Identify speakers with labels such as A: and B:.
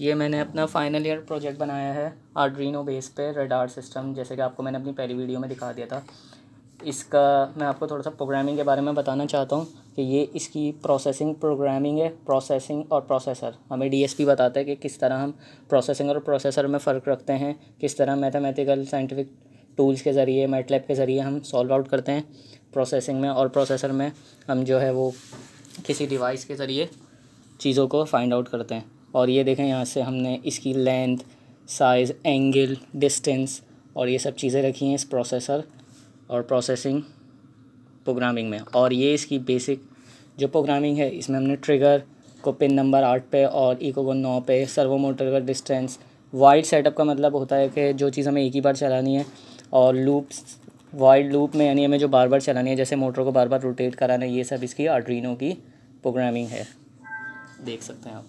A: ये मैंने अपना फाइनल ईयर प्रोजेक्ट बनाया है आर्ड्रीनो बेस पे रेडार सिस्टम जैसे कि आपको मैंने अपनी पहली वीडियो में दिखा दिया था। इसका मैं आपको थोड़ा सा प्रोग्रामिंग के बारे में बताना चाहता हूँ कि ये इसकी प्रोसेसिंग प्रोग्रामिंग है प्रोसेसिंग और प्रोसेसर हमें डीएसपी बताता है कि किस तरह हम प्रोसेसिंग और प्रोसेसर में फ़र्क रखते हैं, किस तरह मैथमेटिकल साइंटिफिक टूल्स के ज़रिए मेटलैब के ज़रिए हम सॉल्व आउट करते हैं। प्रोसेसिंग में और प्रोसेसर में हम जो है वो किसी डिवाइस के ज़रिए चीज़ों को फाइंड आउट करते हैं। और ये देखें यहाँ से हमने इसकी लेंथ साइज़ एंगल डिस्टेंस और ये सब चीज़ें रखी हैं इस प्रोसेसर और प्रोसेसिंग प्रोग्रामिंग में। और ये इसकी बेसिक जो प्रोग्रामिंग है, इसमें हमने ट्रिगर को पिन नंबर आठ पे और इको को नौ पे सर्वो मोटर का डिस्टेंस वाइड सेटअप का मतलब होता है कि जो चीज़ हमें एक ही बार चलानी है और लूप्स वाइड लूप में यानी हमें जो बार बार चलानी है, जैसे मोटर को बार बार रोटेट कराना, ये सब इसकी आर्ड्रीनो की प्रोग्रामिंग है। देख सकते हैं आप।